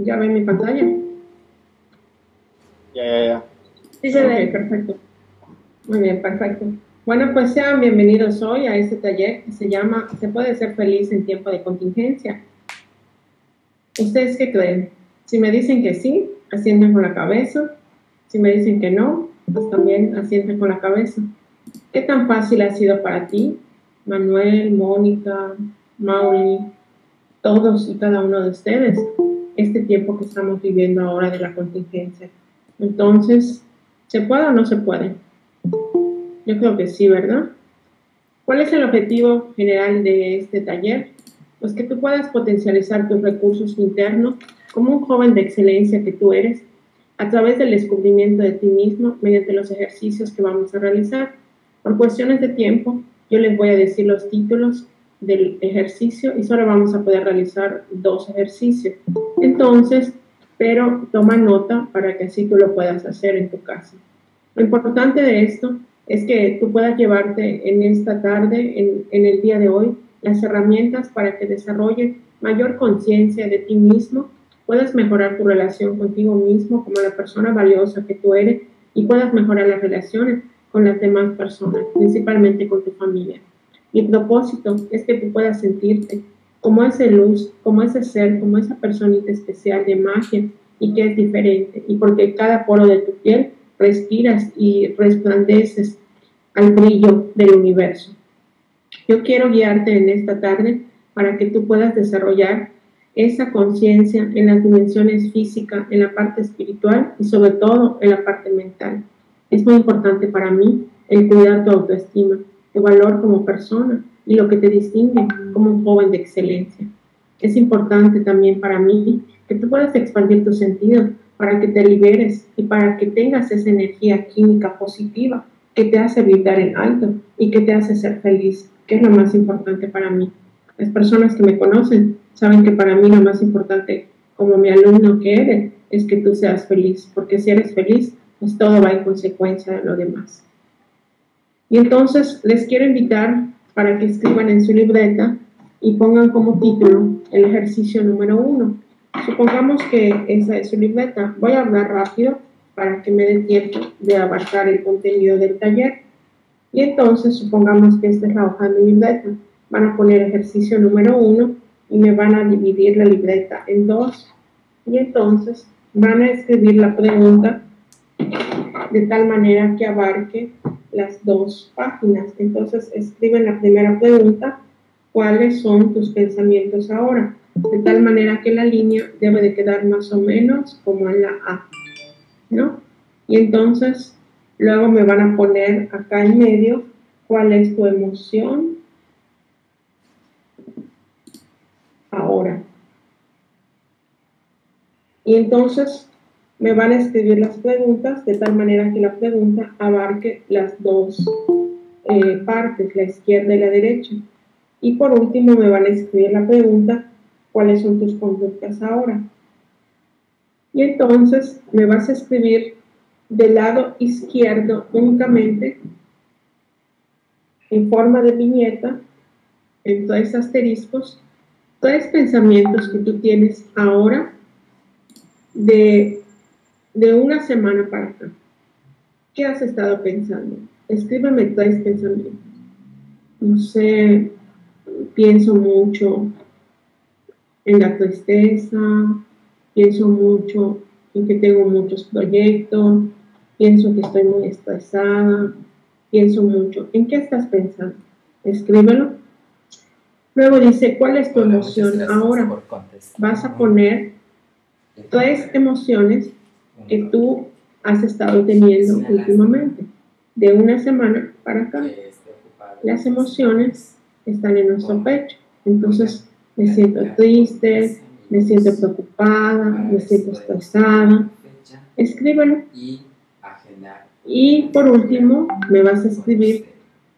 ¿Ya ven mi pantalla? Ya, ya, ya. Sí se ve. Perfecto. Muy bien, perfecto. Bueno, pues sean bienvenidos hoy a este taller que se llama Se puede ser feliz en tiempo de contingencia. ¿Ustedes qué creen? Si me dicen que sí, asienten con la cabeza. Si me dicen que no, pues también asienten con la cabeza. ¿Qué tan fácil ha sido para ti, Manuel, Mónica, Mauli, todos y cada uno de ustedes, este tiempo que estamos viviendo ahora de la contingencia? Entonces, ¿se puede o no se puede? Yo creo que sí, ¿verdad? ¿Cuál es el objetivo general de este taller? Pues que tú puedas potencializar tus recursos internos como un joven de excelencia que tú eres a través del descubrimiento de ti mismo mediante los ejercicios que vamos a realizar. Por cuestiones de tiempo, yo les voy a decir los títulos del ejercicio y solo vamos a poder realizar dos ejercicios. Entonces, pero toma nota para que así tú lo puedas hacer en tu casa. Lo importante de esto es que tú puedas llevarte en esta tarde, en, en el día de hoy, las herramientas para que desarrolles mayor conciencia de ti mismo puedas mejorar tu relación contigo mismo como la persona valiosa que tú eres y puedas mejorar las relaciones con las demás personas, principalmente con tu familia. Mi propósito es que tú puedas sentirte como ese luz, como ese ser, como esa personita especial de magia y que es diferente. Y porque cada poro de tu piel respiras y resplandeces al brillo del universo. Yo quiero guiarte en esta tarde para que tú puedas desarrollar esa conciencia en las dimensiones físicas, en la parte espiritual y sobre todo en la parte mental. Es muy importante para mí el cuidar tu autoestima, tu valor como persona y lo que te distingue como un joven de excelencia. Es importante también para mí que tú puedas expandir tus sentidos para que te liberes y para que tengas esa energía química positiva que te hace vibrar en alto y que te hace ser feliz, que es lo más importante para mí. Las personas que me conocen saben que para mí lo más importante como mi alumno que eres es que tú seas feliz, porque si eres feliz, pues todo va en consecuencia de lo demás. Y entonces les quiero invitar para que escriban en su libreta y pongan como título el ejercicio número uno. Supongamos que esa es su libreta. Voy a hablar rápido para que me dé tiempo de abarcar el contenido del taller. Y entonces supongamos que esta es la hoja de mi libreta. Van a poner ejercicio número uno y me van a dividir la libreta en dos y entonces van a escribir la pregunta de tal manera que abarque las dos páginas. Entonces escriben la primera pregunta, ¿cuáles son tus pensamientos ahora? De tal manera que la línea debe de quedar más o menos como en la A, ¿no? Y entonces luego me van a poner acá en medio cuál es tu emoción ahora. Y entonces me van a escribir las preguntas de tal manera que la pregunta abarque las dos eh, partes, la izquierda y la derecha. Y por último me van a escribir la pregunta, ¿cuáles son tus conductas ahora? Y entonces me vas a escribir del lado izquierdo únicamente en forma de viñeta, en tres asteriscos, tres pensamientos que tú tienes ahora de, de una semana para acá. ¿Qué has estado pensando? Escríbeme tres pensamientos. No sé, pienso mucho en la tristeza, pienso mucho en que tengo muchos proyectos, pienso que estoy muy estresada, pienso mucho. ¿En qué estás pensando? Escríbelo Luego dice, ¿cuál es tu emoción ahora? Vas a poner tres emociones que tú has estado teniendo últimamente, de una semana para acá. Las emociones están en nuestro pecho. Entonces, me siento triste, me siento preocupada, me siento estresada. Escríbelo. Y por último, me vas a escribir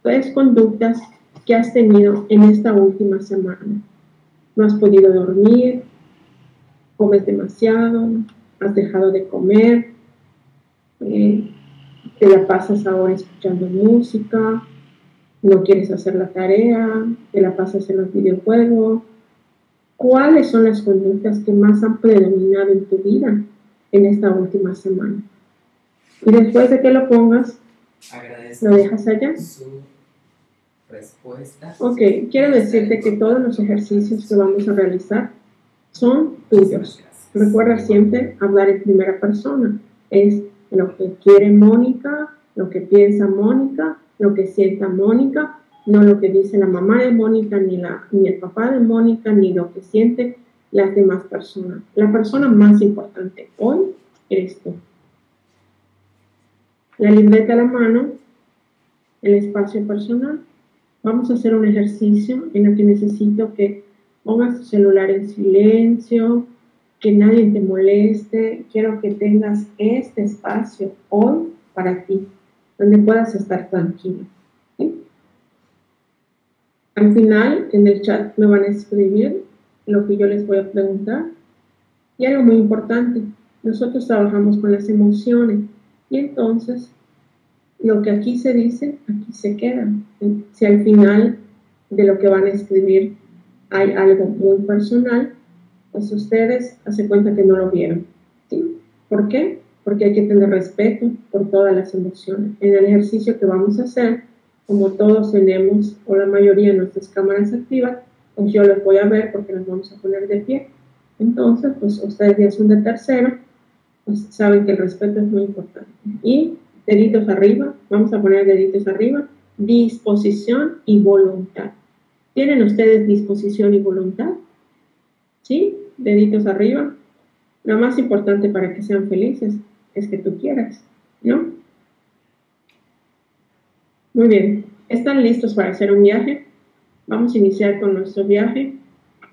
tres conductas que has tenido en esta última semana. No has podido dormir, comes demasiado, has dejado de comer, eh, te la pasas ahora escuchando música, no quieres hacer la tarea, te la pasas en los videojuegos, ¿Cuáles son las conductas que más han predominado en tu vida en esta última semana? Y después de que lo pongas, lo dejas allá. respuesta. Ok, quiero decirte que todos los ejercicios que vamos a realizar son tuyos. Recuerda siempre hablar en primera persona. Es lo que quiere Mónica, lo que piensa Mónica, lo que sienta Mónica, no lo que dice la mamá de Mónica, ni, la, ni el papá de Mónica, ni lo que siente las demás personas. La persona más importante hoy eres tú. La libreta a la mano, el espacio personal. Vamos a hacer un ejercicio en el que necesito que pongas tu celular en silencio, que nadie te moleste. Quiero que tengas este espacio hoy para ti, donde puedas estar tranquilo. Al final, en el chat me van a escribir lo que yo les voy a preguntar. Y algo muy importante, nosotros trabajamos con las emociones y entonces lo que aquí se dice, aquí se queda. Si al final de lo que van a escribir hay algo muy personal, pues ustedes hacen cuenta que no lo vieron. ¿sí? ¿Por qué? Porque hay que tener respeto por todas las emociones. En el ejercicio que vamos a hacer, como todos tenemos, o la mayoría de nuestras cámaras activas, pues yo los voy a ver porque nos vamos a poner de pie. Entonces, pues ustedes ya son de tercero, pues saben que el respeto es muy importante. Y deditos arriba, vamos a poner deditos arriba, disposición y voluntad. ¿Tienen ustedes disposición y voluntad? ¿Sí? Deditos arriba. Lo más importante para que sean felices es que tú quieras, ¿no? Muy bien, ¿están listos para hacer un viaje? Vamos a iniciar con nuestro viaje.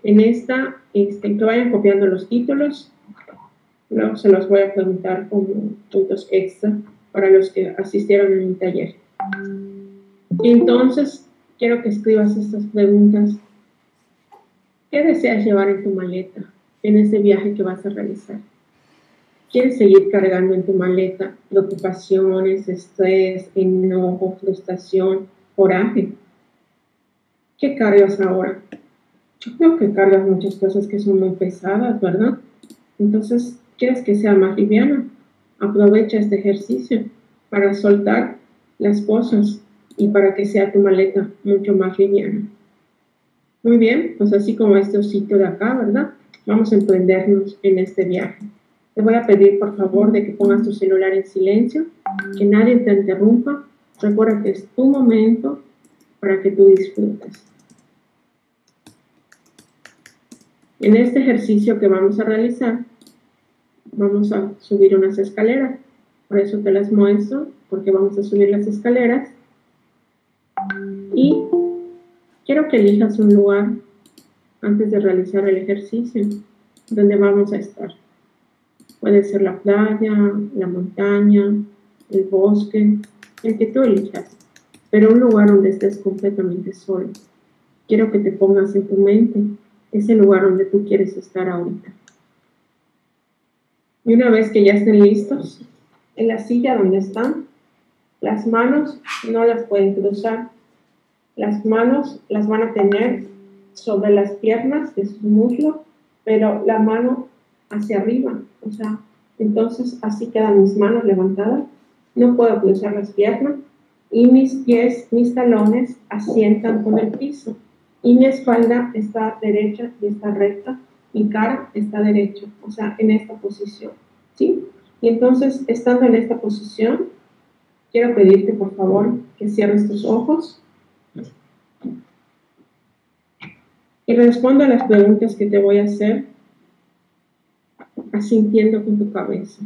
En esta, este, que vayan copiando los títulos, luego se los voy a preguntar como puntos extra para los que asistieron en mi taller. Entonces, quiero que escribas estas preguntas. ¿Qué deseas llevar en tu maleta en este viaje que vas a realizar? ¿Quieres seguir cargando en tu maleta preocupaciones, estrés, enojo, frustración, coraje? ¿Qué cargas ahora? Yo creo que cargas muchas cosas que son muy pesadas, ¿verdad? Entonces, ¿quieres que sea más liviana? Aprovecha este ejercicio para soltar las cosas y para que sea tu maleta mucho más liviana. Muy bien, pues así como este osito de acá, ¿verdad? Vamos a emprendernos en este viaje. Te voy a pedir por favor de que pongas tu celular en silencio, que nadie te interrumpa. Recuerda que es tu momento para que tú disfrutes. En este ejercicio que vamos a realizar, vamos a subir unas escaleras. Por eso te las muestro, porque vamos a subir las escaleras. Y quiero que elijas un lugar antes de realizar el ejercicio donde vamos a estar. Puede ser la playa, la montaña, el bosque, el que tú elijas, pero un lugar donde estés completamente solo. Quiero que te pongas en tu mente ese lugar donde tú quieres estar ahorita. Y una vez que ya estén listos, en la silla donde están, las manos no las pueden cruzar. Las manos las van a tener sobre las piernas de su muslo, pero la mano hacia arriba, o sea, entonces así quedan mis manos levantadas, no puedo cruzar las piernas y mis pies, mis talones asientan con el piso. Y mi espalda está derecha y está recta, mi cara está derecha, o sea, en esta posición, ¿sí? Y entonces, estando en esta posición, quiero pedirte por favor que cierres tus ojos y responda a las preguntas que te voy a hacer asintiendo con tu cabeza.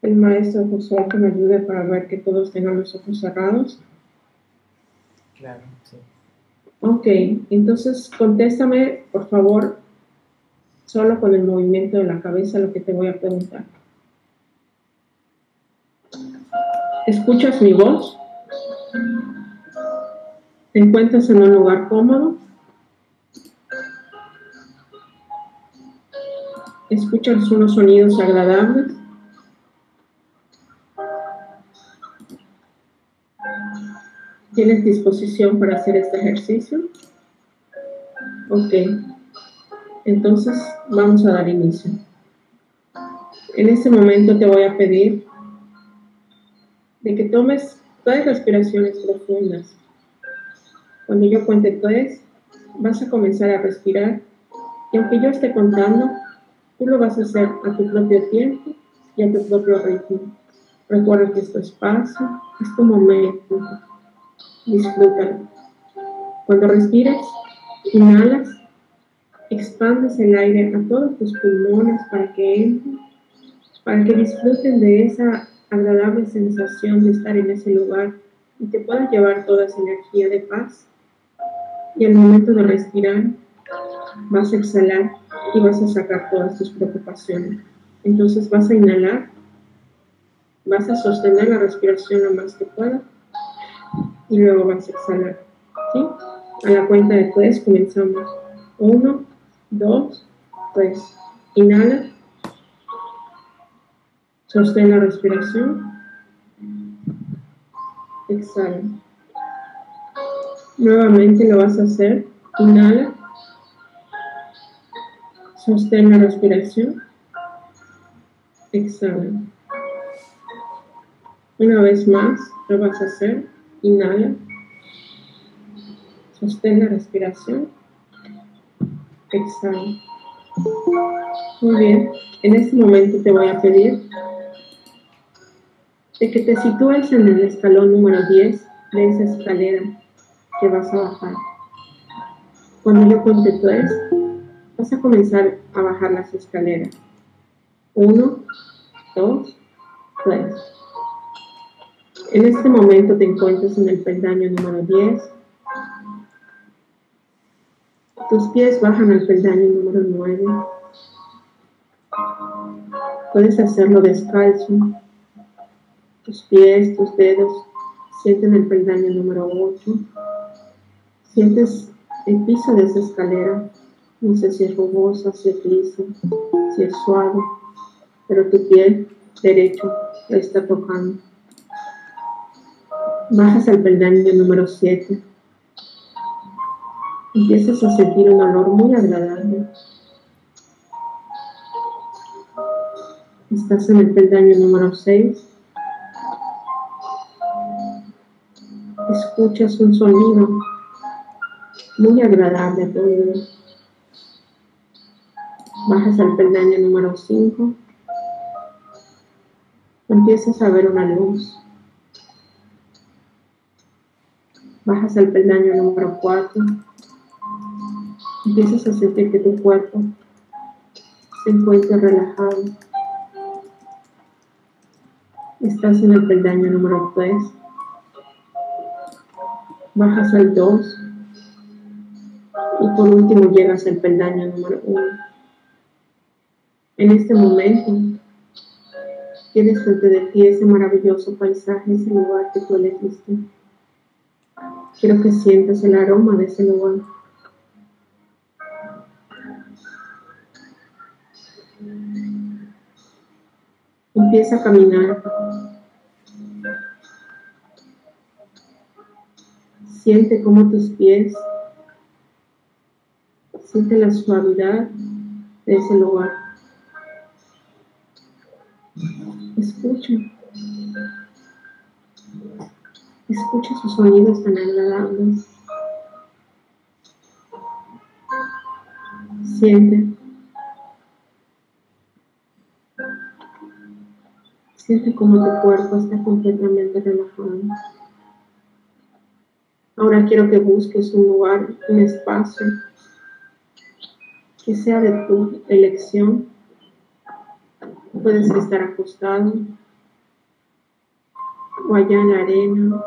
El maestro Josué que me ayude para ver que todos tengan los ojos cerrados. Claro, sí. Ok, entonces contéstame, por favor, solo con el movimiento de la cabeza lo que te voy a preguntar. ¿Escuchas mi voz? ¿Te encuentras en un lugar cómodo? ¿Escuchas unos sonidos agradables? ¿Tienes disposición para hacer este ejercicio? Ok. Entonces vamos a dar inicio. En este momento te voy a pedir de que tomes todas respiraciones profundas. Cuando yo cuente tres, vas a comenzar a respirar y aunque yo esté contando, tú lo vas a hacer a tu propio tiempo y a tu propio ritmo. Recuerda que es tu espacio, es tu momento. Disfrútalo. Cuando respires, inhalas, expandes el aire a todos tus pulmones para que entren, para que disfruten de esa agradable sensación de estar en ese lugar y te puedas llevar toda esa energía de paz. Y al momento de respirar, vas a exhalar y vas a sacar todas tus preocupaciones. Entonces vas a inhalar, vas a sostener la respiración lo más que pueda y luego vas a exhalar. ¿sí? A la cuenta de tres comenzamos. Uno, dos, tres. Inhala. Sostén la respiración. Exhala. Nuevamente lo vas a hacer. Inhala. Sostén la respiración. Exhala. Una vez más lo vas a hacer. Inhala. Sostén la respiración. Exhala. Muy bien. En este momento te voy a pedir de que te sitúes en el escalón número 10 de esa escalera que vas a bajar. Cuando yo cuente tres, vas a comenzar a bajar las escaleras. Uno, dos, tres. En este momento te encuentras en el peldaño número 10. Tus pies bajan al peldaño número 9. Puedes hacerlo descalzo. Tus pies, tus dedos sienten el peldaño número 8. Sientes el piso de esa escalera. No sé si es rugosa, si es lisa, si es suave, pero tu pie derecho la está tocando. Bajas al peldaño número 7. Empiezas a sentir un olor muy agradable. Estás en el peldaño número 6. Escuchas un sonido muy agradable a. Bajas al peldaño número 5. Empiezas a ver una luz. Bajas al peldaño número 4. Empiezas a sentir que tu cuerpo se encuentra relajado. Estás en el peldaño número 3. Bajas al 2. Y por último llegas al peldaño número 1. En este momento tienes frente de ti ese maravilloso paisaje, ese lugar que tú elegiste. Quiero que sientas el aroma de ese lugar. Empieza a caminar. Siente cómo tus pies, siente la suavidad de ese lugar. Escucha. Escucha sus sonidos tan agradables. Siente. Siente como tu cuerpo está completamente relajado. Ahora quiero que busques un lugar, un espacio que sea de tu elección. Puedes estar acostado o allá en la arena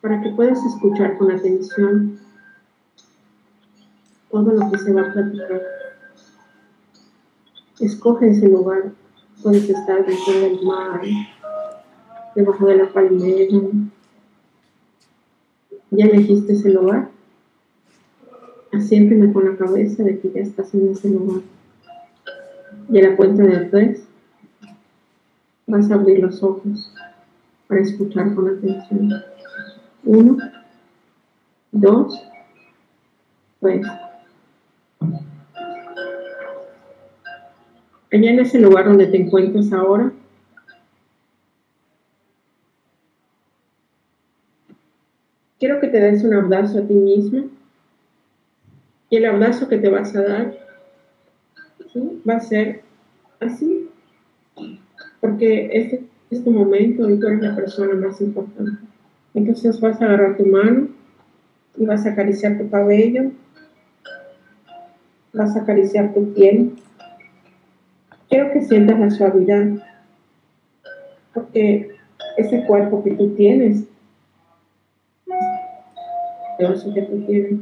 para que puedas escuchar con atención todo lo que se va a platicar. Escoge ese lugar. Puedes estar dentro del mar, debajo de la palmera. ¿Ya elegiste ese lugar? Asiénteme con la cabeza de que ya estás en ese lugar. Y a la cuenta de tres, vas a abrir los ojos para escuchar con atención. Uno, dos, pues allá en ese lugar donde te encuentras ahora, quiero que te des un abrazo a ti mismo y el abrazo que te vas a dar va a ser así, porque este es tu momento y tú eres la persona más importante. Entonces vas a agarrar tu mano y vas a acariciar tu cabello, vas a acariciar tu piel. Quiero que sientas la suavidad, porque ese cuerpo que tú tienes, eso que tú tienes,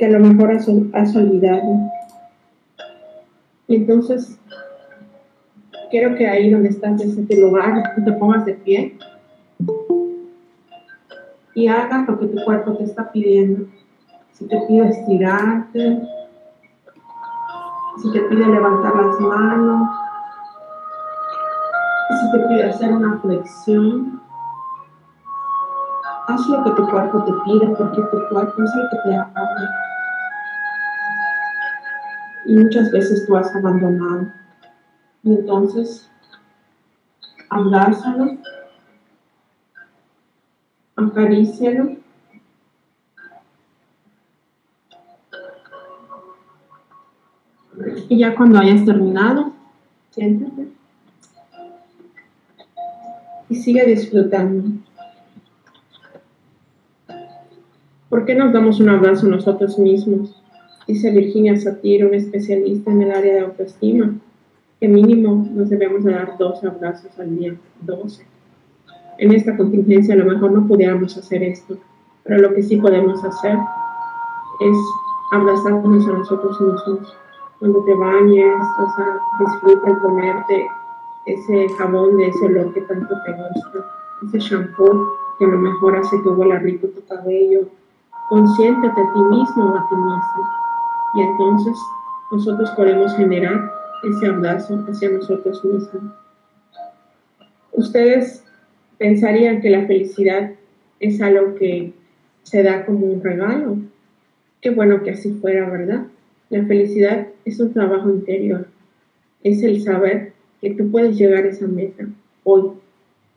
que a lo mejor has, olvidado. Entonces, quiero que ahí donde estás, en este lugar, te pongas de pie y hagas lo que tu cuerpo te está pidiendo. Si te pide estirarte, si te pide levantar las manos, si te pide hacer una flexión, haz lo que tu cuerpo te pide porque tu cuerpo es el que te habla. Y muchas veces tú has abandonado. Y entonces, abrázalo acarícialo. Y ya cuando hayas terminado, siéntate. Y sigue disfrutando. ¿Por qué nos damos un abrazo nosotros mismos? Dice Virginia Satir, una especialista en el área de autoestima, que mínimo nos debemos dar dos abrazos al día, 12 en esta contingencia a lo mejor no pudiéramos hacer esto, pero lo que sí podemos hacer es abrazarnos a nosotros mismos. Cuando te bañes, o sea, disfruta ponerte ese jabón de ese olor que tanto te gusta, ese shampoo que a lo mejor hace que huela rico tu cabello. Consiéntate a ti mismo o a ti mismo. Y entonces nosotros podemos generar ese abrazo hacia nosotros mismos. Ustedes pensarían que la felicidad es algo que se da como un regalo. Qué bueno que así fuera, ¿verdad? La felicidad es un trabajo interior. Es el saber que tú puedes llegar a esa meta hoy,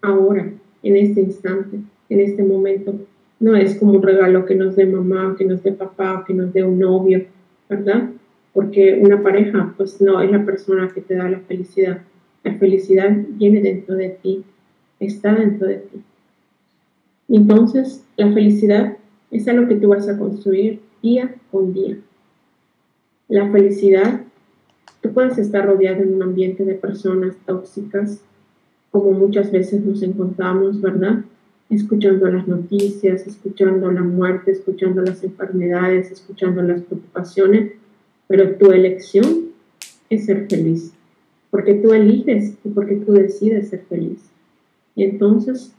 ahora, en este instante, en este momento. No es como un regalo que nos dé mamá, que nos dé papá, que nos dé un novio, ¿verdad? Porque una pareja, pues no es la persona que te da la felicidad. La felicidad viene dentro de ti está dentro de ti. Entonces, la felicidad es algo que tú vas a construir día con día. La felicidad, tú puedes estar rodeado en un ambiente de personas tóxicas, como muchas veces nos encontramos, ¿verdad? Escuchando las noticias, escuchando la muerte, escuchando las enfermedades, escuchando las preocupaciones, pero tu elección es ser feliz, porque tú eliges y porque tú decides ser feliz. Y entonces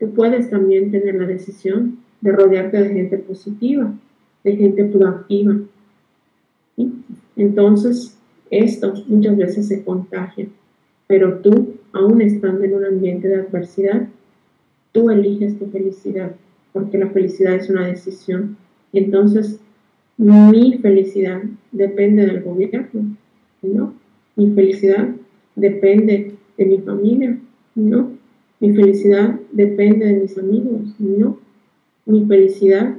tú puedes también tener la decisión de rodearte de gente positiva, de gente proactiva. Entonces, esto muchas veces se contagia, pero tú, aún estando en un ambiente de adversidad, tú eliges tu felicidad, porque la felicidad es una decisión. Entonces, mi felicidad depende del gobierno, ¿no? Mi felicidad depende de mi familia, ¿no? Mi felicidad depende de mis amigos, no. Mi felicidad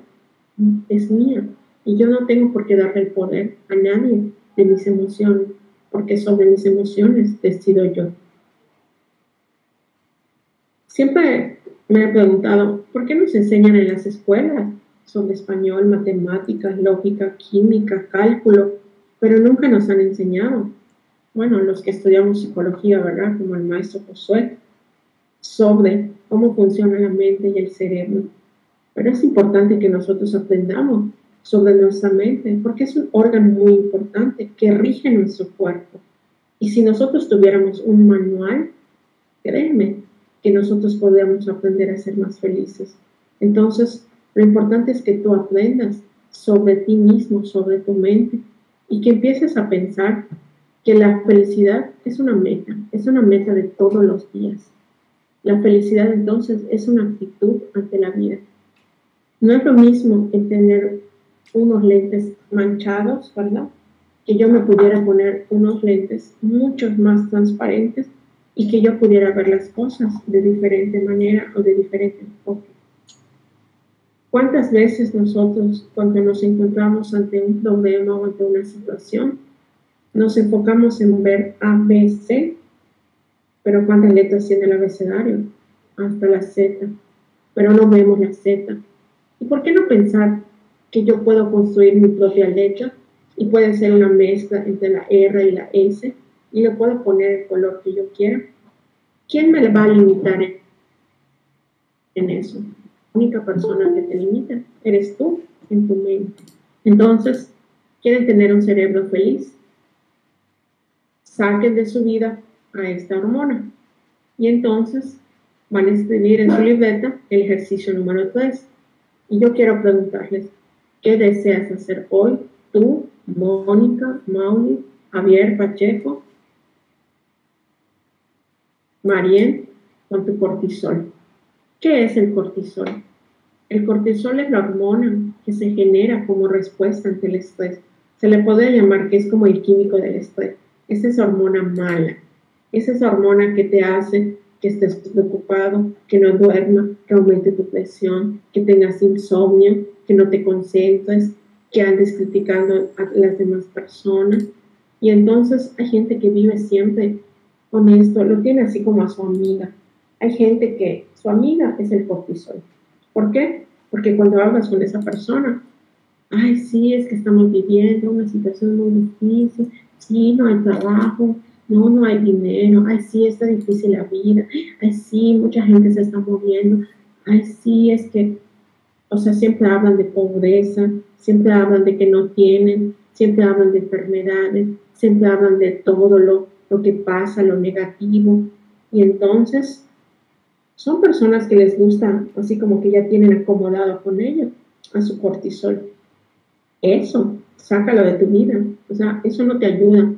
es mía y yo no tengo por qué darle el poder a nadie de mis emociones, porque sobre mis emociones decido yo. Siempre me he preguntado, ¿por qué nos enseñan en las escuelas sobre español, matemáticas, lógica, química, cálculo, pero nunca nos han enseñado? Bueno, los que estudiamos psicología, ¿verdad? Como el maestro Josué, sobre cómo funciona la mente y el cerebro. Pero es importante que nosotros aprendamos sobre nuestra mente, porque es un órgano muy importante que rige nuestro cuerpo. Y si nosotros tuviéramos un manual, créeme que nosotros podríamos aprender a ser más felices. Entonces, lo importante es que tú aprendas sobre ti mismo, sobre tu mente, y que empieces a pensar que la felicidad es una meta, es una meta de todos los días. La felicidad entonces es una actitud ante la vida. No es lo mismo el tener unos lentes manchados, ¿verdad? Que yo me pudiera poner unos lentes mucho más transparentes y que yo pudiera ver las cosas de diferente manera o de diferente enfoque. ¿Cuántas veces nosotros cuando nos encontramos ante un problema o ante una situación, nos enfocamos en ver A, B, C, pero cuántas letras tiene el abecedario? Hasta la Z, pero no vemos la Z. ¿Y por qué no pensar que yo puedo construir mi propia letra y puede ser una mezcla entre la R y la S y le puedo poner el color que yo quiera. ¿Quién me va a limitar en eso? La única persona que te limita eres tú en tu mente. Entonces, ¿quieren tener un cerebro feliz? Saquen de su vida a esta hormona. Y entonces van a escribir en su libreta el ejercicio número 3. Y yo quiero preguntarles, ¿qué deseas hacer hoy tú, Mónica, Mauli, Javier Pacheco, Marien, con tu cortisol. ¿Qué es el cortisol? El cortisol es la hormona que se genera como respuesta ante el estrés. Se le puede llamar que es como el químico del estrés. Es esa hormona mala. Es esa hormona que te hace que estés preocupado, que no duerma, que aumente tu presión, que tengas insomnio, que no te concentres, que andes criticando a las demás personas. Y entonces hay gente que vive siempre con esto, lo tiene así como a su amiga. Hay gente que su amiga es el cortisol. ¿Por qué? Porque cuando hablas con esa persona, ay, sí, es que estamos viviendo una situación muy difícil, sí, no hay trabajo, no, no hay dinero, ay, sí, está difícil la vida, ay, sí, mucha gente se está moviendo, ay, sí, es que, o sea, siempre hablan de pobreza, siempre hablan de que no tienen, siempre hablan de enfermedades, siempre hablan de todo lo, lo que pasa, lo negativo. Y entonces son personas que les gusta, así como que ya tienen acomodado con ello, a su cortisol. Eso, sácalo de tu vida. O sea, eso no te ayuda.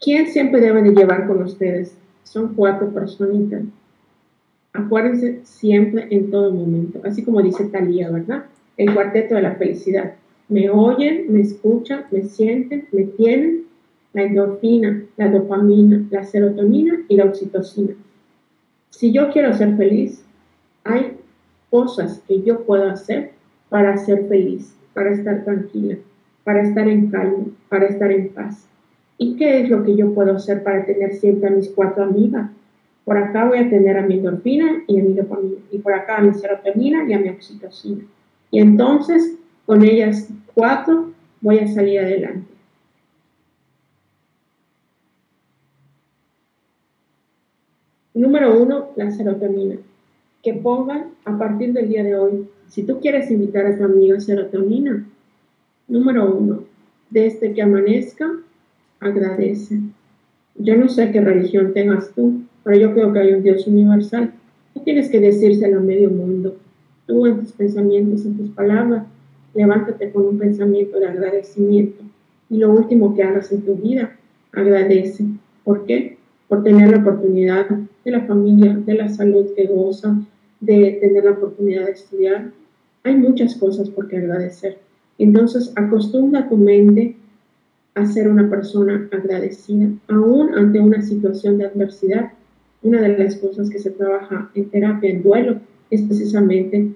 ¿Quién siempre debe de llevar con ustedes? Son cuatro personitas. Acuérdense siempre en todo momento, así como dice Talía, ¿verdad? El cuarteto de la felicidad. Me oyen, me escuchan, me sienten, me tienen la endorfina, la dopamina, la serotonina y la oxitocina. Si yo quiero ser feliz, hay cosas que yo puedo hacer para ser feliz, para estar tranquila, para estar en calma, para estar en paz. ¿Y qué es lo que yo puedo hacer para tener siempre a mis cuatro amigas? Por acá voy a tener a mi endorfina y a mi dopamina, y por acá a mi serotonina y a mi oxitocina. Y entonces, con ellas cuatro, voy a salir adelante. Número uno, la serotonina. Que pongan a partir del día de hoy, si tú quieres invitar a tu amiga serotonina, número uno, desde que amanezca, agradece. Yo no sé qué religión tengas tú, pero yo creo que hay un Dios universal. No tienes que decírselo a medio mundo. Tú en tus pensamientos, en tus palabras, levántate con un pensamiento de agradecimiento. Y lo último que hagas en tu vida, agradece. ¿Por qué? Por tener la oportunidad de la familia, de la salud que goza, de tener la oportunidad de estudiar. Hay muchas cosas por qué agradecer. Entonces, acostumbra tu mente a ser una persona agradecida, aún ante una situación de adversidad. Una de las cosas que se trabaja en terapia en duelo es precisamente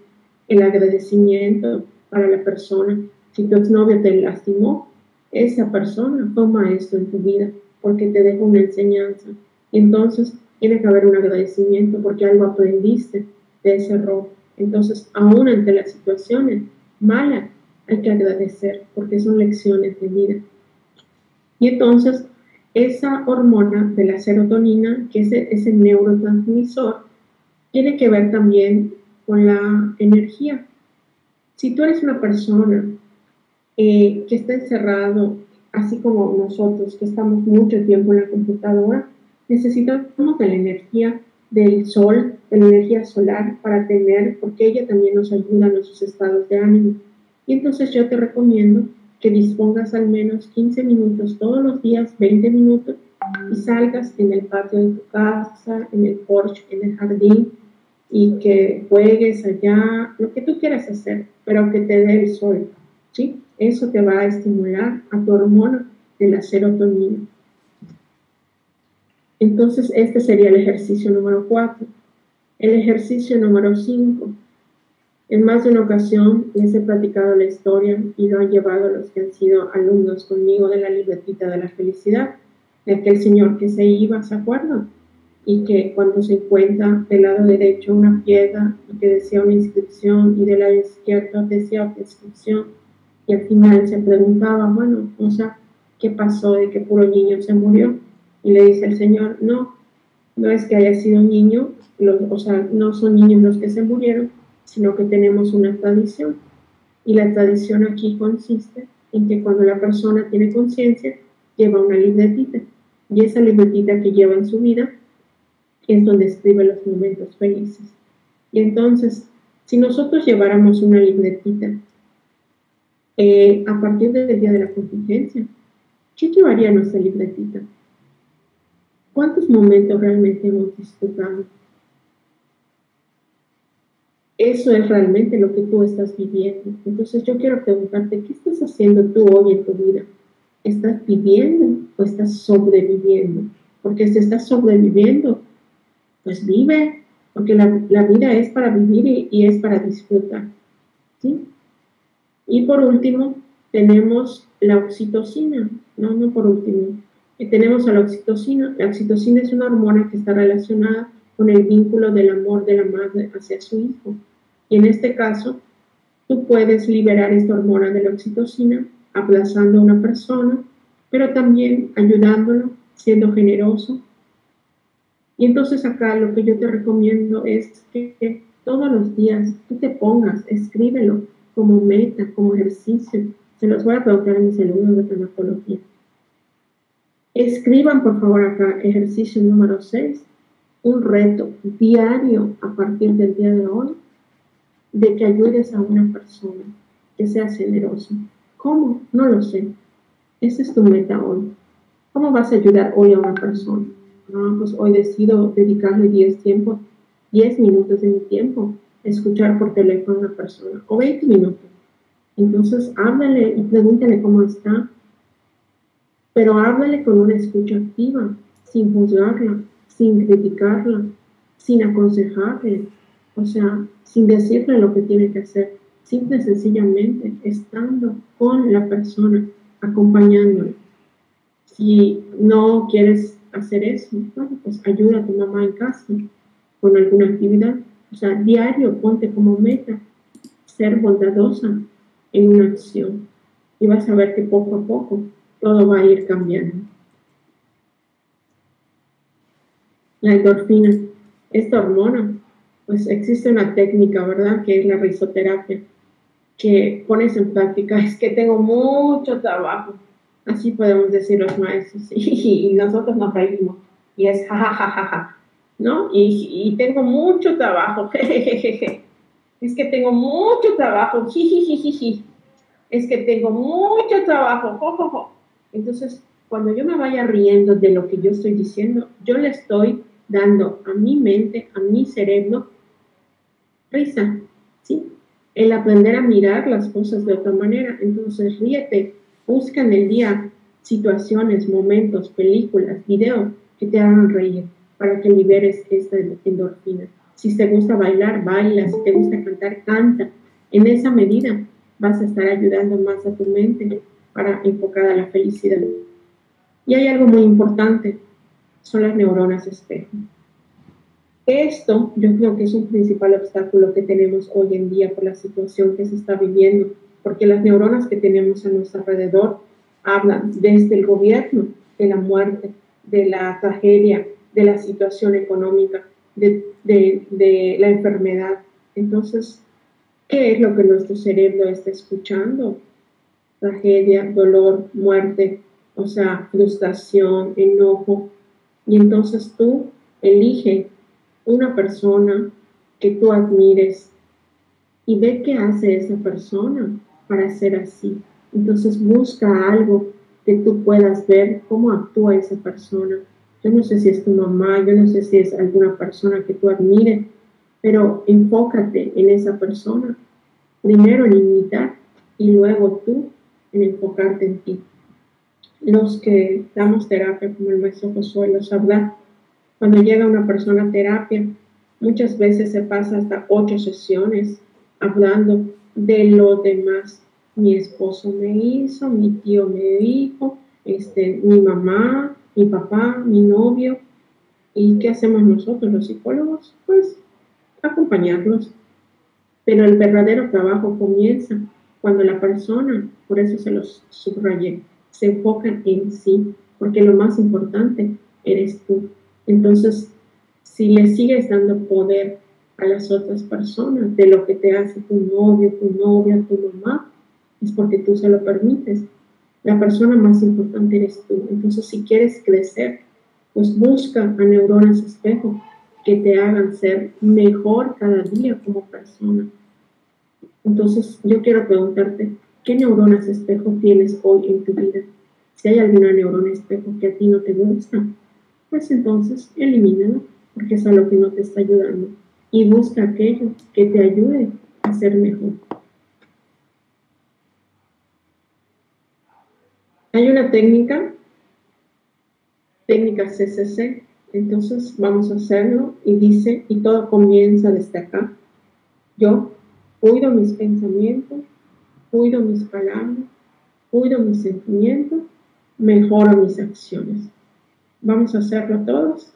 el agradecimiento para la persona. Si tu exnovio te lastimó, esa persona fue un maestro en tu vida porque te dejó una enseñanza. Entonces, tiene que haber un agradecimiento porque algo aprendiste de ese error. Entonces, aún ante las situaciones malas, hay que agradecer porque son lecciones de vida. Y entonces, esa hormona de la serotonina, que es ese neurotransmisor, tiene que ver también con la energía. Si tú eres una persona eh, que está encerrado, así como nosotros, que estamos mucho tiempo en la computadora, necesitamos de la energía del sol, de la energía solar para tener, porque ella también nos ayuda en nuestros estados de ánimo. Y entonces yo te recomiendo que dispongas al menos 15 minutos todos los días, 20 minutos, y salgas en el patio de tu casa, en el porche, en el jardín, y que juegues allá, lo que tú quieras hacer, pero que te dé el sol, ¿sí? Eso te va a estimular a tu hormona de la serotonina. Entonces, este sería el ejercicio número 4. El ejercicio número 5. En más de una ocasión les he platicado la historia y lo han llevado los que han sido alumnos conmigo de la libretita de la felicidad, de aquel señor que se iba, ¿se acuerdan? y que cuando se encuentra del lado derecho una piedra y que decía una inscripción y del lado izquierdo decía otra inscripción y al final se preguntaba, bueno, o sea, ¿qué pasó de que puro niño se murió? Y le dice el Señor, no, no es que haya sido niño, o sea, no son niños los que se murieron, sino que tenemos una tradición. Y la tradición aquí consiste en que cuando la persona tiene conciencia, lleva una libretita. Y esa libretita que lleva en su vida es donde escribe los momentos felices. Y entonces, si nosotros lleváramos una libretita eh, a partir del día de la contingencia, ¿qué llevaría nuestra libretita? ¿Cuántos momentos realmente hemos disfrutado? Eso es realmente lo que tú estás viviendo. Entonces yo quiero preguntarte, ¿qué estás haciendo tú hoy en tu vida? ¿Estás viviendo o estás sobreviviendo? Porque si estás sobreviviendo, pues vive, porque la, vida es para vivir y, es para disfrutar. ¿sí? Y por último, tenemos la oxitocina, no, no por último, tenemos a la oxitocina. La oxitocina es una hormona que está relacionada con el vínculo del amor de la madre hacia su hijo. Y en este caso, tú puedes liberar esta hormona de la oxitocina aplazando a una persona, pero también ayudándolo, siendo generoso, y entonces acá lo que yo te recomiendo es que, todos los días tú te pongas, escríbelo como meta, como ejercicio. Se los voy a preguntar a mis alumnos de farmacología. Escriban por favor acá ejercicio número 6, un reto diario a partir del día de hoy de que ayudes a una persona, que sea generoso. ¿Cómo? No lo sé. Esa es tu meta hoy. ¿Cómo vas a ayudar hoy a una persona? pues hoy decido dedicarle 10 tiempos, 10 minutos de mi tiempo a escuchar por teléfono a una persona, o 20 minutos. Entonces, háblale y pregúntale cómo está, pero háblale con una escucha activa, sin juzgarla, sin criticarla, sin aconsejarle, o sea, sin decirle lo que tiene que hacer, simple y sencillamente estando con la persona, acompañándola. Si no quieres hacer eso. Pues ayuda a tu mamá en casa con alguna actividad. O sea, diario ponte como meta ser bondadosa en una acción. Y vas a ver que poco a poco todo va a ir cambiando. La endorfina, esta hormona, pues existe una técnica, ¿verdad? Que es la risoterapia, que pones en práctica. Es que tengo mucho trabajo Así podemos decir los maestros. Y, nosotros nos reímos. Y es jajajaja. ¿No? Y, y tengo mucho trabajo. Es que tengo mucho trabajo. Es que tengo mucho trabajo. Entonces, cuando yo me vaya riendo de lo que yo estoy diciendo, yo le estoy dando a mi mente, a mi cerebro, risa, ¿sí? El aprender a mirar las cosas de otra manera. Entonces, ríete, Busca en el día situaciones, momentos, películas, videos que te hagan reír para que liberes esta endorfina. Si te gusta bailar, baila. Si te gusta cantar, canta. En esa medida vas a estar ayudando más a tu mente para enfocar a la felicidad. Y hay algo muy importante, son las neuronas espejo. Esto yo creo que es un principal obstáculo que tenemos hoy en día por la situación que se está viviendo porque las neuronas que tenemos a nuestro alrededor hablan desde el gobierno de la muerte, de la tragedia, de la situación económica, de, la enfermedad. Entonces, ¿qué es lo que nuestro cerebro está escuchando? Tragedia, dolor, muerte, o sea, frustración, enojo. Y entonces tú elige una persona que tú admires y ve qué hace esa persona para ser así. Entonces busca algo que tú puedas ver cómo actúa esa persona. Yo no sé si es tu mamá, yo no sé si es alguna persona que tú admires, pero enfócate en esa persona. Primero en imitar y luego tú en enfocarte en ti. Los que damos terapia, como el maestro Josué los habla, cuando llega una persona a terapia, muchas veces se pasa hasta ocho sesiones hablando de lo demás. Mi esposo me hizo, mi tío me dijo, este, mi mamá, mi papá, mi novio. ¿Y qué hacemos nosotros los psicólogos? Pues acompañarlos. Pero el verdadero trabajo comienza cuando la persona, por eso se los subrayé, se enfoca en sí, porque lo más importante eres tú. Entonces, si le sigues dando poder a las otras personas de lo que te hace tu novio, tu novia, tu mamá, es porque tú se lo permites. La persona más importante eres tú. Entonces, si quieres crecer, pues busca a neuronas espejo que te hagan ser mejor cada día como persona. Entonces, yo quiero preguntarte, ¿qué neuronas espejo tienes hoy en tu vida? Si hay alguna neurona espejo que a ti no te gusta, pues entonces elimínala, porque es lo que no te está ayudando. Y busca aquello que te ayude a ser mejor. Hay una técnica, técnica CCC, entonces vamos a hacerlo y dice, y todo comienza desde acá. Yo cuido mis pensamientos, cuido mis palabras, cuido mis sentimientos, mejoro mis acciones. Vamos a hacerlo todos.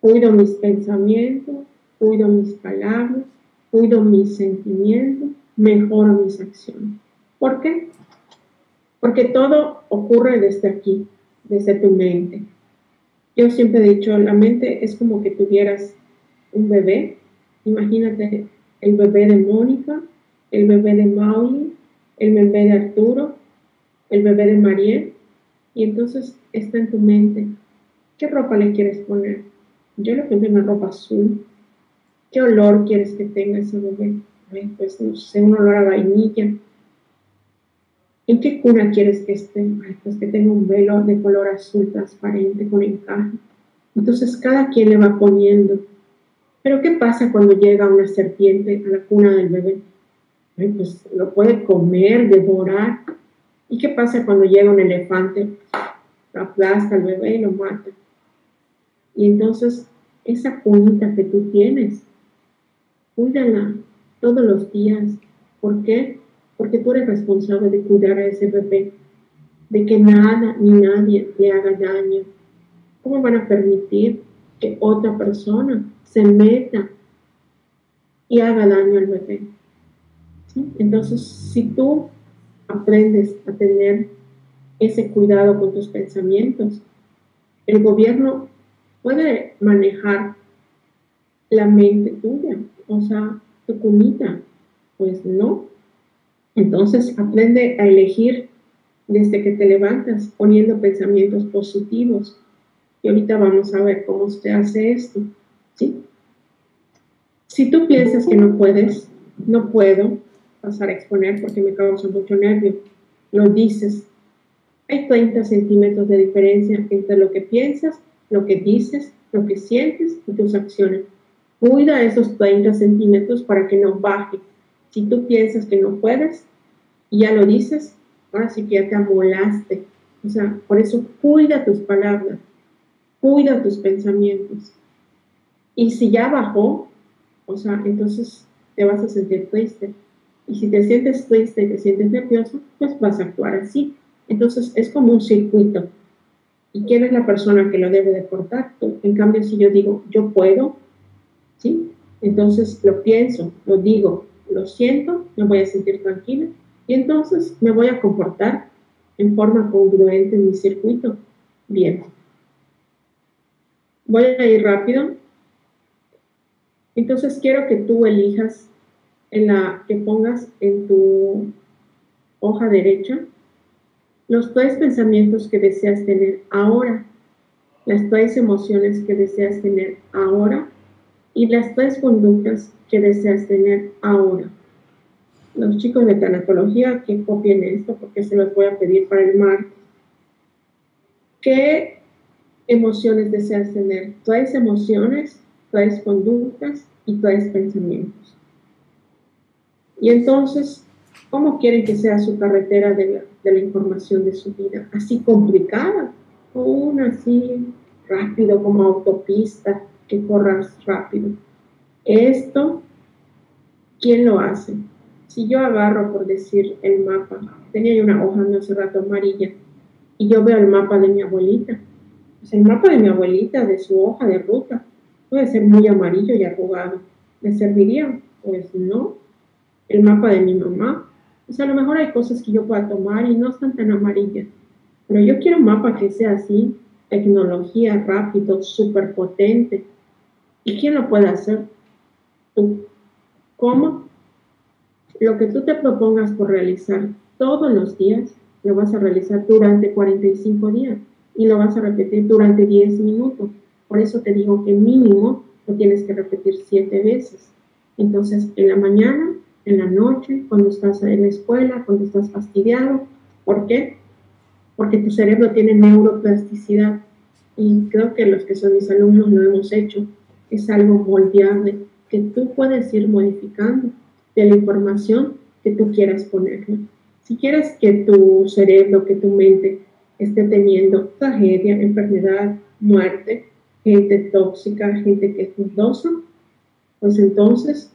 Cuido mis pensamientos, cuido mis palabras, cuido mis sentimientos, mejoro mis acciones. ¿Por qué? Porque todo ocurre desde aquí, desde tu mente. Yo siempre he dicho, la mente es como que tuvieras un bebé. Imagínate el bebé de Mónica, el bebé de Mauli, el bebé de Arturo, el bebé de Mariel. Y entonces está en tu mente. ¿Qué ropa le quieres poner? Yo le pondré una ropa azul. ¿Qué olor quieres que tenga ese bebé? pues no sé, un olor a vainilla. ¿En qué cuna quieres que esté? pues que tenga un velo de color azul transparente con encaje. Entonces cada quien le va poniendo. Pero ¿qué pasa cuando llega una serpiente a la cuna del bebé? pues lo puede comer, devorar. ¿Y qué pasa cuando llega un elefante? aplasta al bebé y lo mata. Y entonces esa cunita que tú tienes, cuídala todos los días. ¿Por qué? Porque tú eres responsable de cuidar a ese bebé, de que nada ni nadie le haga daño. ¿Cómo van a permitir otra persona se meta y haga daño al bebé? Entonces, si tú aprendes a tener ese cuidado con tus pensamientos. El gobierno puede manejar la mente tuya, o sea, tu comida, pues no. Entonces aprende a elegir desde que te levantas poniendo pensamientos positivos. Y ahorita vamos a ver cómo se hace esto. ¿sí? Si tú piensas que no puedes, no puedo pasar a exponer porque me causa mucho nervio, lo dices hay 30 centímetros de diferencia entre lo que piensas, lo que dices, lo que sientes y tus acciones. Cuida esos 30 centímetros para que no baje. Si tú piensas que no puedes y ya lo dices, ahora sí que ya te amolaste. O sea, por eso cuida tus palabras, cuida tus pensamientos. Y si ya bajó, o sea, entonces te vas a sentir triste. Y si te sientes triste y te sientes nervioso, pues vas a actuar así. Entonces es como un circuito. ¿Y quién es la persona que lo debe de cortar? En cambio, si yo digo, yo puedo, ¿sí? Entonces lo pienso, lo digo, lo siento, me voy a sentir tranquila y entonces me voy a comportar en forma congruente en mi circuito. Bien. Voy a ir rápido. Entonces quiero que tú elijas en la que pongas en tu hoja derecha los tres pensamientos que deseas tener ahora, las tres emociones que deseas tener ahora y las tres conductas que deseas tener ahora. Los chicos de tanatología que copien esto porque se los voy a pedir para el martes. ¿Qué emociones deseas tener? Tres emociones traes conductas y traes pensamientos. Y entonces, ¿cómo quieren que sea su carretera de la, de la información de su vida? ¿Así complicada? ¿O una así rápido como autopista que corras rápido? Esto, ¿quién lo hace? Si yo agarro, por decir, el mapa, tenía yo una hoja no hace rato amarilla, y yo veo el mapa de mi abuelita. El mapa de mi abuelita, de su hoja de ruta, puede ser muy amarillo y arrugado. ¿Me serviría? Pues no. El mapa de mi mamá, pues a lo mejor hay cosas que yo pueda tomar y no están tan amarillas. Pero yo quiero un mapa que sea así, tecnología, rápido, súper potente. ¿Y quién lo puede hacer? Tú. ¿Cómo? Lo que tú te propongas por realizar todos los días, lo vas a realizar durante 45 días y lo vas a repetir durante 10 minutos. Por eso te digo que mínimo lo tienes que repetir 7 veces. Entonces, en la mañana, en la noche, cuando estás en la escuela, cuando estás fastidiado. ¿Por qué? Porque tu cerebro tiene neuroplasticidad y creo que los que son mis alumnos lo hemos hecho. Es algo moldeable que tú puedes ir modificando de la información que tú quieras ponerle. Si quieres que tu cerebro, que tu mente esté teniendo tragedia, enfermedad, muerte, gente tóxica, gente que es dudosa, pues entonces,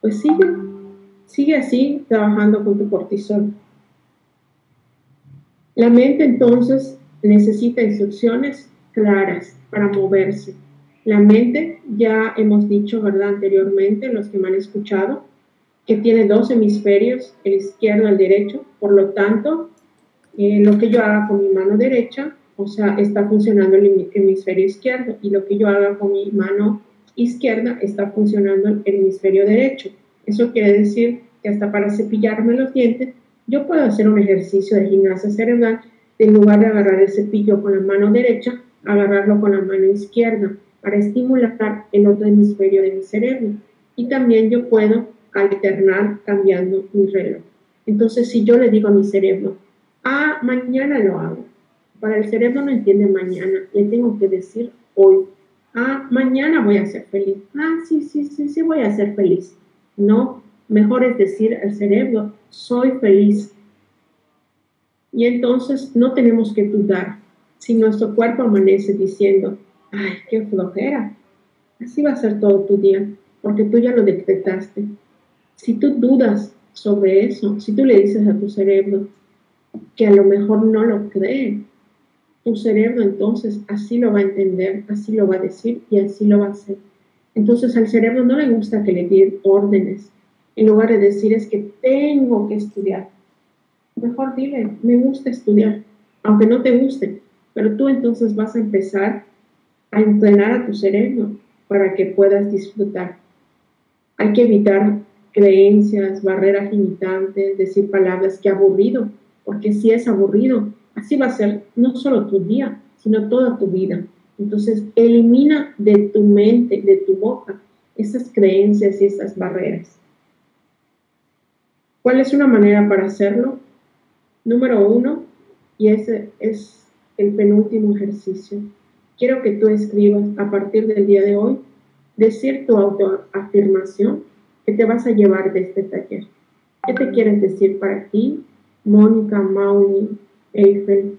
pues sigue, sigue así trabajando con tu cortisol. La mente entonces necesita instrucciones claras para moverse. La mente, ya hemos dicho, ¿verdad? Anteriormente, los que me han escuchado, que tiene dos hemisferios, el izquierdo y el derecho, por lo tanto, eh, lo que yo haga con mi mano derecha, o sea, está funcionando el hemisferio izquierdo, y lo que yo haga con mi mano izquierda está funcionando el hemisferio derecho. Eso quiere decir que hasta para cepillarme los dientes, yo puedo hacer un ejercicio de gimnasia cerebral, en lugar de agarrar el cepillo con la mano derecha, agarrarlo con la mano izquierda, para estimular el otro hemisferio de mi cerebro. Y también yo puedo alternar cambiando mi reloj. Entonces, si yo le digo a mi cerebro, ah, mañana lo hago, para el cerebro no entiende mañana, le tengo que decir hoy, ah, mañana voy a ser feliz, ah, sí, sí, sí, sí, voy a ser feliz. No, mejor es decir al cerebro, soy feliz. Y entonces no tenemos que dudar. Si nuestro cuerpo amanece diciendo, ay, qué flojera, así va a ser todo tu día, porque tú ya lo decretaste. Si tú dudas sobre eso, si tú le dices a tu cerebro que a lo mejor no lo cree, tu cerebro entonces así lo va a entender, así lo va a decir y así lo va a hacer. Entonces al cerebro no le gusta que le den órdenes. En lugar de decir es que tengo que estudiar. Mejor dile, me gusta estudiar, aunque no te guste, pero tú entonces vas a empezar a entrenar a tu cerebro para que puedas disfrutar. Hay que evitar creencias, barreras limitantes, decir palabras que aburrido, porque si es aburrido, así va a ser no solo tu día, sino toda tu vida. Entonces, elimina de tu mente, de tu boca, esas creencias y esas barreras. ¿Cuál es una manera para hacerlo? Número uno, y ese es el penúltimo ejercicio. Quiero que tú escribas a partir del día de hoy, decir tu autoafirmación que te vas a llevar de este taller. ¿Qué te quieres decir para ti, Mónica, Mauni, Eiffel,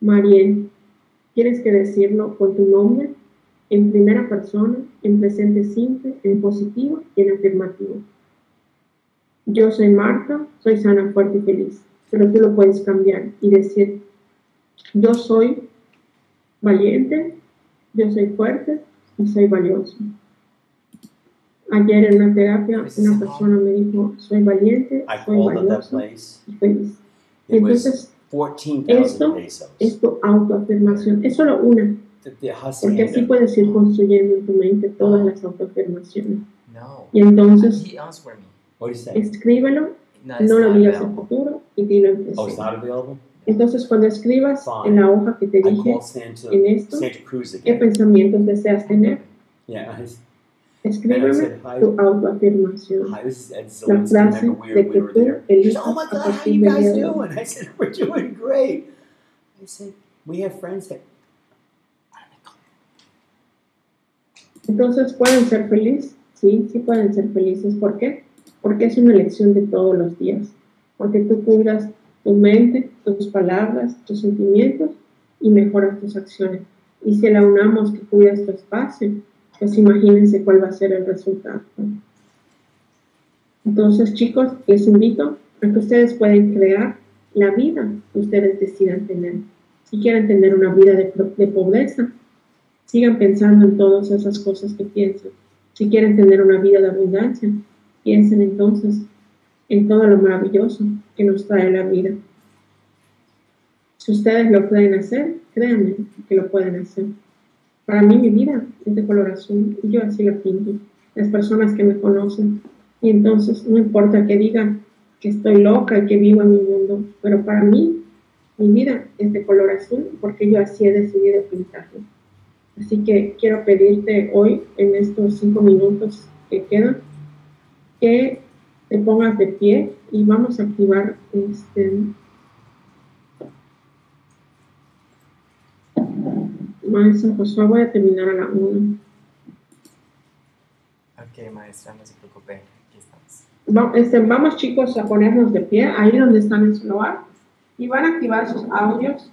Mariel? Tienes que decirlo con tu nombre, en primera persona, en presente simple, en positivo y en afirmativo. Yo soy Marta, soy sana, fuerte y feliz, pero tú lo puedes cambiar y decir, yo soy valiente, yo soy fuerte y soy valioso. Ayer en una terapia una persona me dijo, soy valiente, soy valioso y feliz. Entonces, esto es tu autoafirmación. Es solo una. Porque así puedes ir construyendo en tu mente todas las autoafirmaciones. Y entonces, escríbelo, no lo digas en futuro y dilo en presente. Entonces, cuando escribas en la hoja que te dije, en esto, ¿qué pensamientos deseas tener? Escríbeme tu autoafirmación. La frase de que tú elijas oh my a God, how partir de hoy. doing? I said, we're doing great. I said, we have friends that. Entonces, ¿pueden ser felices? Sí, sí pueden ser felices. ¿Por qué? Porque es una elección de todos los días. Porque tú cuidas tu mente, tus palabras, tus sentimientos y mejoras tus acciones. Y si la unamos que cuidas tu espacio, pues imagínense cuál va a ser el resultado. Entonces, chicos, les invito a que ustedes pueden crear la vida que ustedes decidan tener. Si quieren tener una vida de, de pobreza, sigan pensando en todas esas cosas que piensan. Si quieren tener una vida de abundancia, piensen entonces en todo lo maravilloso que nos trae la vida. Si ustedes lo pueden hacer, créanme que lo pueden hacer. Para mí mi vida es de color azul y yo así la pinto. Las personas que me conocen. Y entonces no importa que digan que estoy loca y que vivo en mi mundo, pero para mí mi vida es de color azul porque yo así he decidido pintarlo. Así que quiero pedirte hoy, en estos cinco minutos que quedan, que te pongas de pie y vamos a activar este. Maestra Josué, voy a terminar a la 1. Ok, maestra, no se preocupe, aquí estamos. Este, vamos chicos a ponernos de pie, ahí donde están en su lugar, y van a activar sus audios.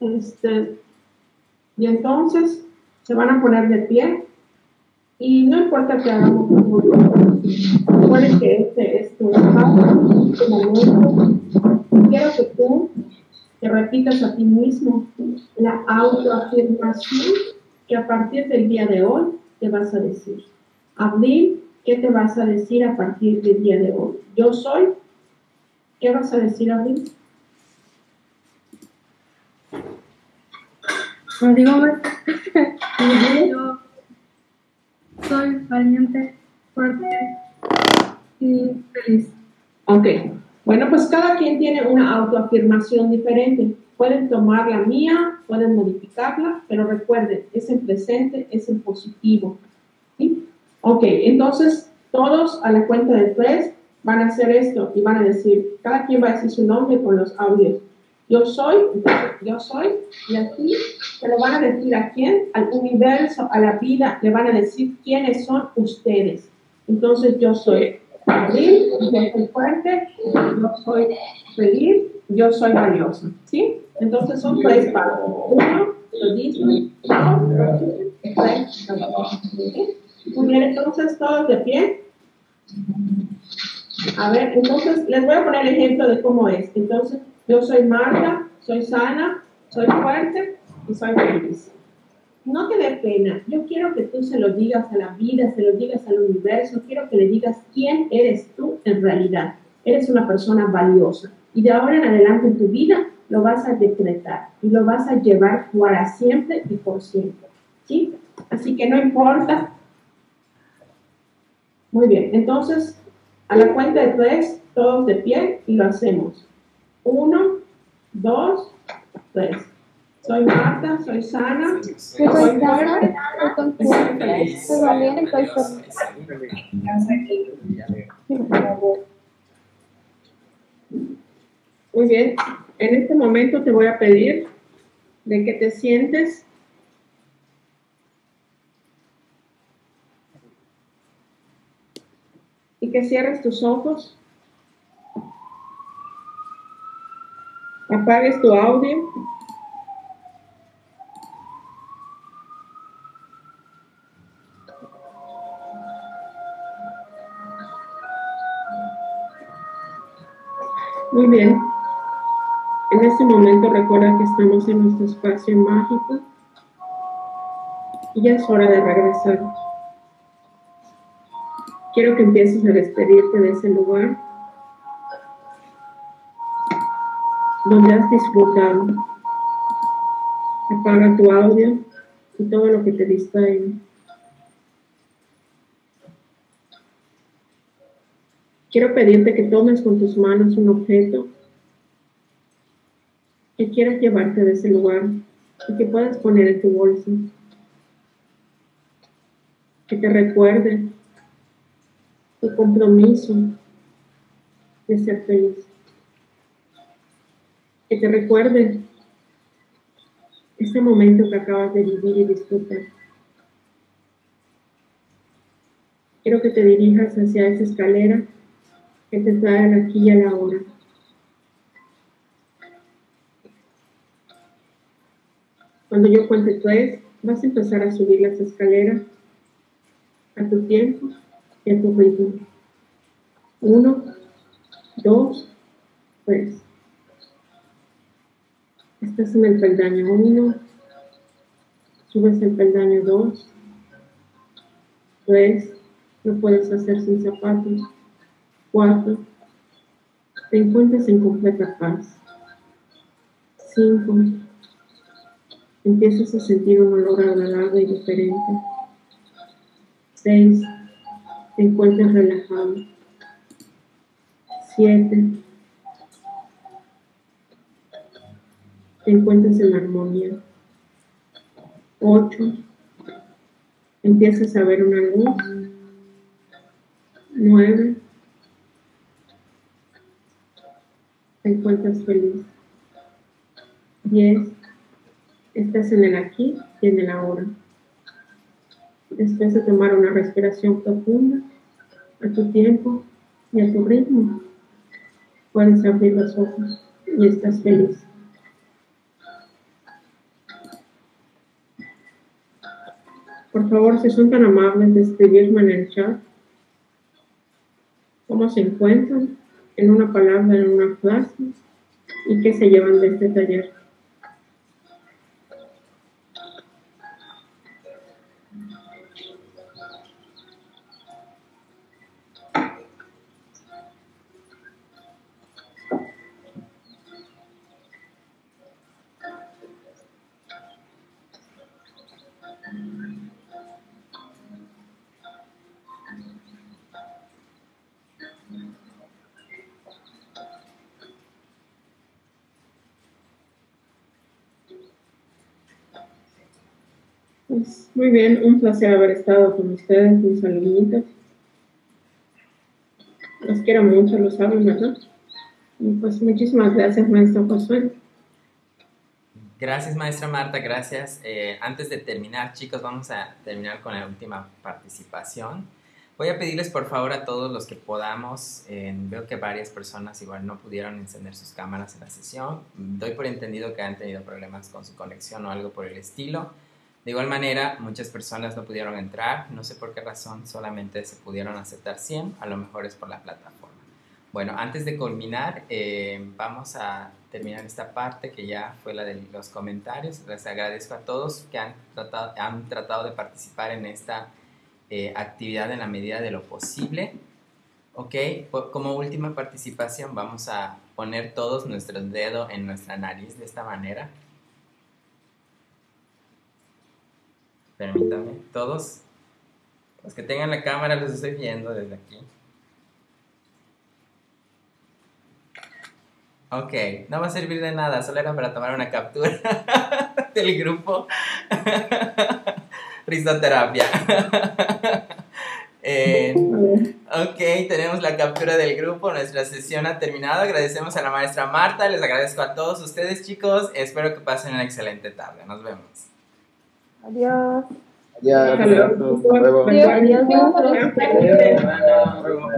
Este, y entonces se van a poner de pie y no importa que hagamos un recuerden que este es tu espacio, tu momento. Te repitas a ti mismo la autoafirmación que a partir del día de hoy te vas a decir. Abril, ¿qué te vas a decir a partir del día de hoy? Yo soy, ¿qué vas a decir, Abril? Lo digo más. Yo soy valiente, fuerte y feliz. Ok, bueno, pues cada quien tiene una autoafirmación diferente. Pueden tomar la mía, pueden modificarla, pero recuerden, es en presente, es en positivo. ¿sí? Ok, entonces todos a la cuenta de tres van a hacer esto y van a decir, cada quien va a decir su nombre con los audios. Yo soy, yo soy, y aquí se lo van a decir a quién, al universo, a la vida, le van a decir quiénes son ustedes. Entonces yo soy Abril, yo soy fuerte, yo soy feliz, yo soy valiosa, ¿sí? Entonces son tres pasos. Uno, lo dice, dos, ¿sí? Muy bien, entonces todos de pie. A ver, entonces les voy a poner el ejemplo de cómo es. Entonces, yo soy Marta, soy sana, soy fuerte y soy feliz. No te dé pena. Yo quiero que tú se lo digas a la vida, se lo digas al universo. Quiero que le digas quién eres tú en realidad. Eres una persona valiosa. Y de ahora en adelante en tu vida lo vas a decretar y lo vas a llevar para siempre y por siempre. ¿Sí? Así que no importa. Muy bien. Entonces, a la cuenta de tres, todos de pie y lo hacemos. Uno, dos, tres. Soy Marta, soy sana, Yo soy sana, soy consciente, soy valiente y soy feliz. Muy bien. En este momento te voy a pedir de que te sientes y que cierres tus ojos. Apagues tu audio. Muy bien. En este momento recuerda que estamos en nuestro espacio mágico y ya es hora de regresar. Quiero que empieces a despedirte de ese lugar donde has disfrutado. Apaga tu audio y todo lo que te distrae. Quiero pedirte que tomes con tus manos un objeto que quieras llevarte de ese lugar y que puedas poner en tu bolsa. Que te recuerde tu compromiso de ser feliz. Que te recuerde este momento que acabas de vivir y disfrutar. quiero que te dirijas hacia esa escalera que te trae aquí y a la hora. Cuando yo cuente tres, vas a empezar a subir las escaleras a tu tiempo y a tu ritmo. Uno, dos, tres. Estás en el peldaño uno, subes el peldaño dos, tres, lo puedes hacer sin zapatos, cuatro, te encuentras en completa paz, cinco, empiezas a sentir un olor agradable y diferente, seis, te encuentras relajado, siete, te encuentras en armonía. 8. Empiezas a ver una luz. 9. Te encuentras feliz. 10. Estás en el aquí y en el ahora. Después de tomar una respiración profunda, a tu tiempo y a tu ritmo, puedes abrir los ojos y estás feliz. Por favor, si son tan amables de escribirme en el chat cómo se encuentran en una palabra, en una frase y qué se llevan de este taller. Pues, muy bien, un placer haber estado con ustedes, mis alumnitos. Los quiero mucho, lo saben, ¿verdad? Y pues muchísimas gracias, maestro Josué. Gracias, maestra Marta, gracias. Eh, antes de terminar, chicos, vamos a terminar con la última participación. Voy a pedirles por favor a todos los que podamos, eh, veo que varias personas igual no pudieron encender sus cámaras en la sesión, doy por entendido que han tenido problemas con su conexión o algo por el estilo. De igual manera, muchas personas no pudieron entrar, no sé por qué razón, solamente se pudieron aceptar 100, a lo mejor es por la plataforma. Bueno, antes de culminar, eh, vamos a terminar esta parte que ya fue la de los comentarios. Les agradezco a todos que han tratado, han tratado de participar en esta eh, actividad en la medida de lo posible. Ok, como última participación vamos a poner todos nuestros dedos en nuestra nariz de esta manera. Permítanme, todos los que tengan la cámara los estoy viendo desde aquí. Ok, no va a servir de nada, solo era para tomar una captura del grupo Risoterapia. eh, ok, tenemos la captura del grupo, nuestra sesión ha terminado. Agradecemos a la maestra Marta, les agradezco a todos ustedes chicos, espero que pasen una excelente tarde, nos vemos. Adiós. Ya, Adiós. Adiós.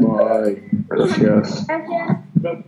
Bye. Gracias. Gracias.